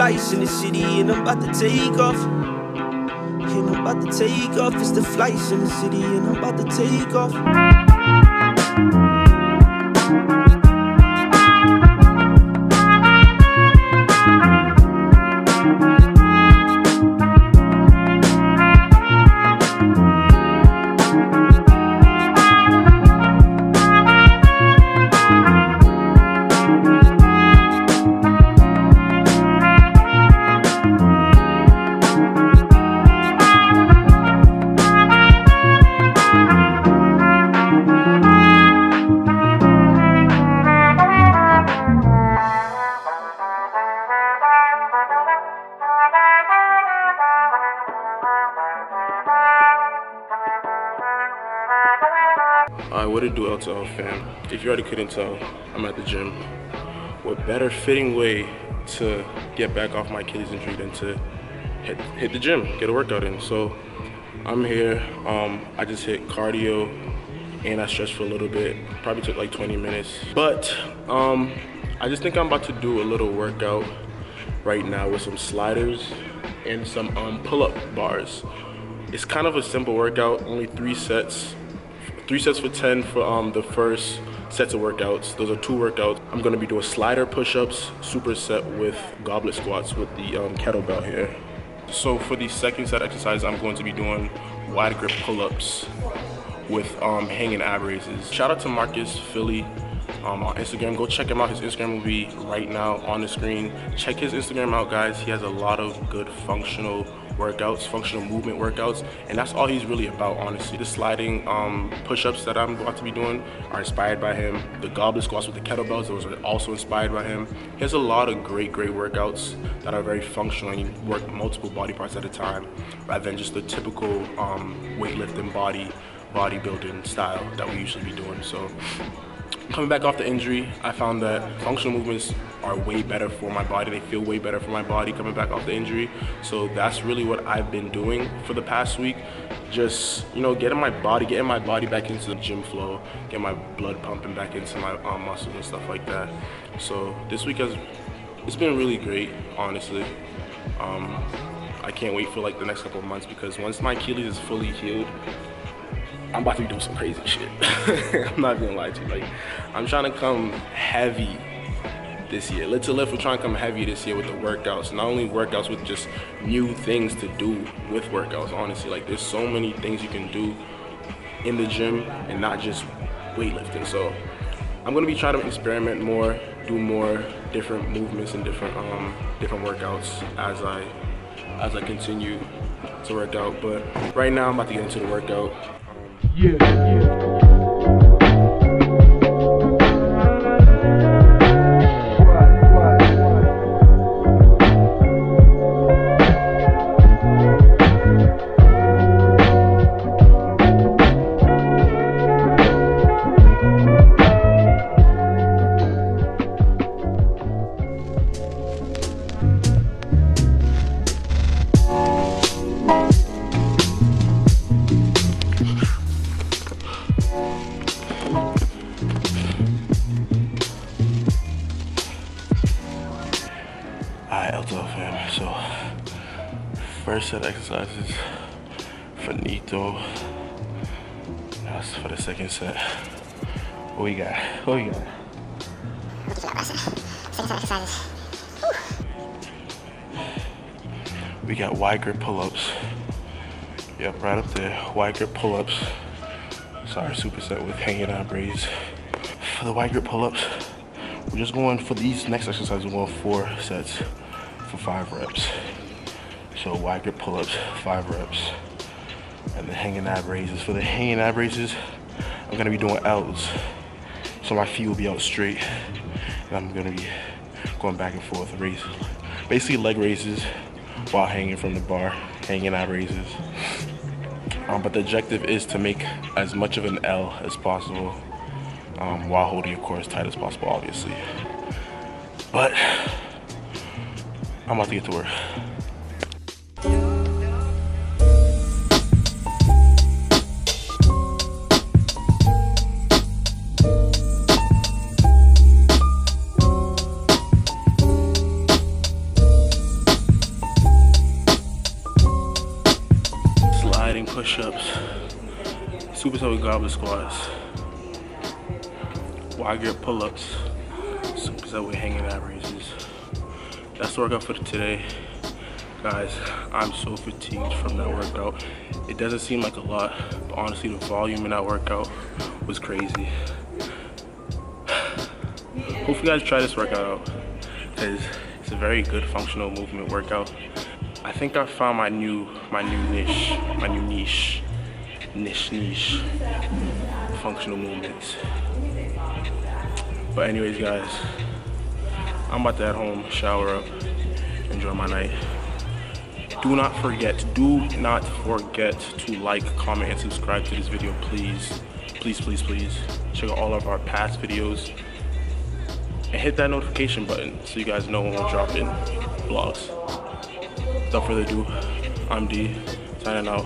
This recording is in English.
flights in the city, and I'm about to take off. And I'm about to take off. It's the flights in the city, and I'm about to take off. What it do, LTL fam? If you already couldn't tell, I'm at the gym. What better fitting way to get back off my Achilles injury than to hit, hit the gym, get a workout in. So I'm here. Um, I just hit cardio and I stretched for a little bit. Probably took like 20 minutes. But um, I just think I'm about to do a little workout right now with some sliders and some um, pull-up bars. It's kind of a simple workout, only three sets three sets for 10 for um, the first sets of workouts. Those are two workouts. I'm gonna be doing slider push-ups, superset with goblet squats with the um, kettlebell here. So for the second set exercise, I'm going to be doing wide grip pull-ups with um, hanging ab raises. Shout out to Marcus Filly um, on Instagram. Go check him out. His Instagram will be right now on the screen. Check his Instagram out, guys. He has a lot of good functional workouts, functional movement workouts, and that's all he's really about, honestly. The sliding um, push-ups that I'm about to be doing are inspired by him. The goblet squats with the kettlebells, those are also inspired by him. He has a lot of great, great workouts that are very functional and you work multiple body parts at a time, rather than just the typical um, weightlifting body, bodybuilding style that we usually be doing. So coming back off the injury, I found that functional movements are way better for my body. They feel way better for my body coming back off the injury. So that's really what I've been doing for the past week. Just, you know, getting my body, getting my body back into the gym flow, getting my blood pumping back into my um, muscles and stuff like that. So this week has, it's been really great, honestly. Um, I can't wait for like the next couple of months because once my Achilles is fully healed, I'm about to be doing some crazy shit. I'm not gonna lie to you. Like, I'm trying to come heavy this year. Let's lift. We're trying to come heavy this year with the workouts. Not only workouts with just new things to do with workouts. Honestly, like there's so many things you can do in the gym and not just weightlifting. So I'm gonna be trying to experiment more, do more different movements and different um, different workouts as I as I continue to work out. But right now I'm about to get into the workout. Alright, Elto fam. So, first set exercises, finito. That's for the second set. What we got? What we got? We got wide grip pull-ups. Yep, right up there. Wide grip pull-ups. Sorry, superset with hanging ab raise. For the wide grip pull-ups, we're just going for these next exercises. We're going four sets for five reps. So wide grip pull-ups, five reps, and the hanging ab raises. For the hanging ab raises, I'm gonna be doing L's, so my feet will be out straight, and I'm gonna be going back and forth raises, basically leg raises while hanging from the bar, hanging ab raises. Um, but the objective is to make as much of an L as possible um, while holding your core as tight as possible, obviously. But I'm about to get to work. Sliding push-ups, super heavy goblet squats, wide grip pull-ups, super heavy hanging out raises. That's the workout for today. Guys, I'm so fatigued from that workout. It doesn't seem like a lot, but honestly the volume in that workout was crazy. Hope you guys try this workout out because it's a very good functional movement workout. I think I found my new my new niche, my new niche, niche niche, functional movements. But anyways, guys, I'm about to head home, shower up, enjoy my night. Do not forget, do not forget to like, comment, and subscribe to this video, please. Please, please, please. Check out all of our past videos and hit that notification button so you guys know when we're dropping vlogs. Without further ado, I'm D, signing out.